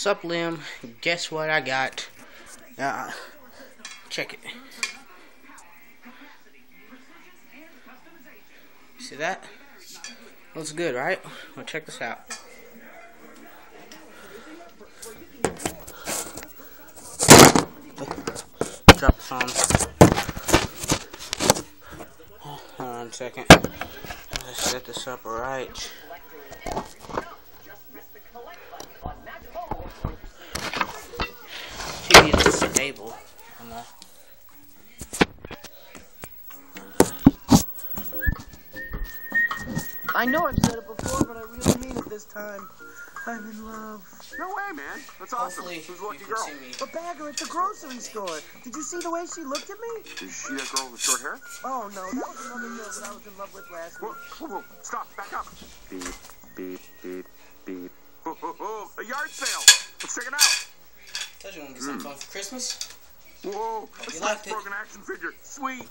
Sup, Lim? Guess what I got? Uh, check it. See that? Looks good, right? Well, check this out. Drop the phone. Hold on a second. Let's set this up right. TV is stable. On the I know I've said it before, but I really mean it this time. I'm in love. No way, man. That's awesome. Hopefully, Who's you lucky girl? see me. A bagger at the grocery store. Did you see the way she looked at me? Did you see that girl with short hair? Oh no, that was another girl that I was in love with last Whoa, week. whoa, whoa. Stop. Back up. Beep, beep, beep, beep. Ho, ho, ho. A yard sale. Let's check it out. Told you I'm gonna get something fun for Christmas. Whoa. A you liked it. action figure. Sweet.